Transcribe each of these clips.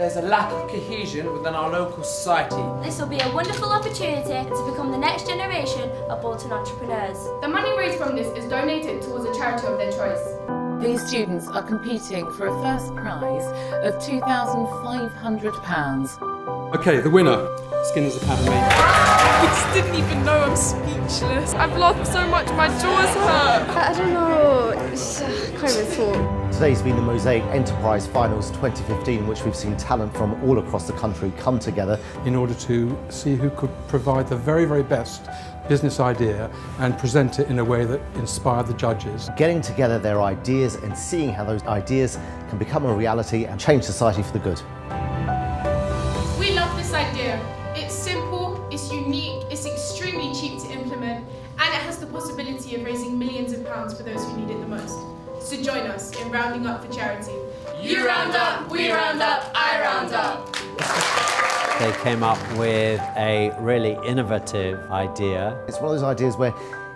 There's a lack of cohesion within our local society. This will be a wonderful opportunity to become the next generation of Bolton entrepreneurs. The money raised from this is donated towards a charity of their choice. These students are competing for a first prize of £2,500. Okay, the winner, Skinners' Academy. I just didn't even know I'm speechless. I've lost so much, my jaw's hurt. I don't know, it's, uh, can't even talk. Today's been the Mosaic Enterprise Finals 2015, in which we've seen talent from all across the country come together. In order to see who could provide the very, very best business idea and present it in a way that inspired the judges. Getting together their ideas and seeing how those ideas can become a reality and change society for the good. We love this idea. It's simple, it's unique, it's extremely cheap to implement, and it has the possibility of raising millions of pounds for those who need it the most. So join us in rounding up for charity. You round up, we round up, I round up. They came up with a really innovative idea. It's one of those ideas where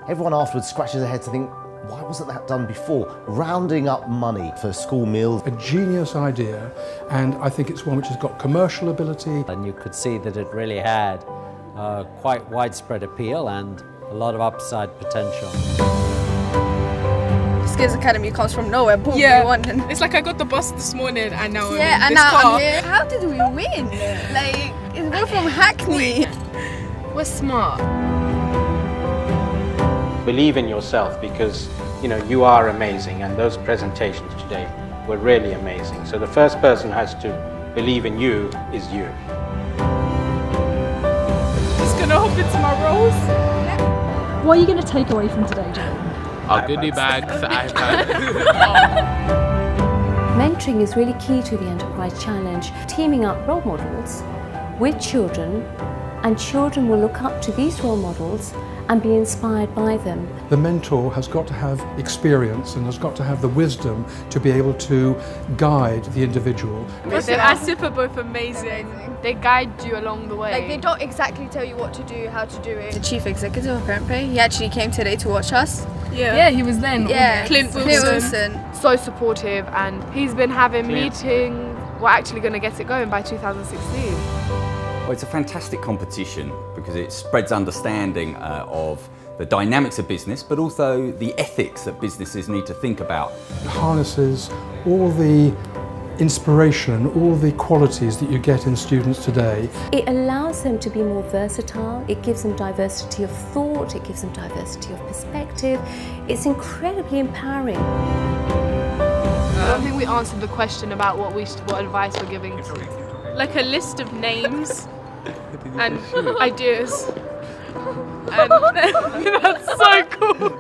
everyone afterwards scratches their head to think, why wasn't that done before? Rounding up money for school meals. A genius idea, and I think it's one which has got commercial ability. And you could see that it really had uh, quite widespread appeal and a lot of upside potential. Skinners' Academy comes from nowhere, boom, Yeah. we won. And It's like I got the bus this morning and now I'm yeah, in and this now car. I'm here. How did we win? Like, it's- we're from Hackney. We're smart. Believe in yourself because you know you are amazing and those presentations today were really amazing so the first person who has to believe in you is you Just gonna hop into my rolls. What are you going to take away from today, Joe? Our goodie bags, iPad. Mentoring is really key to the Enterprise Challenge, teaming up role models with children, and children will look up to these role models and be inspired by them. The mentor has got to have experience and has got to have the wisdom to be able to guide the individual. Listen, Asif are both amazing. They guide you along the way. Like, they don't exactly tell you what to do, how to do it. The chief executive of Parent Pay, he actually came today to watch us. yeah. Yeah, he was then. Yeah, Clint Clint Wilson. Wilson. So supportive and he's been having meetings. We're actually going to get it going by 2016. Well, it's a fantastic competition because it spreads understanding uh, of the dynamics of business, but also the ethics that businesses need to think about. It harnesses all the inspiration, all the qualities that you get in students today. It allows them to be more versatile, it gives them diversity of thought, it gives them diversity of perspective. It's incredibly empowering. I don't think we answered the question about what we what advice we're giving. Like a list of names and ideas. And that's so cool.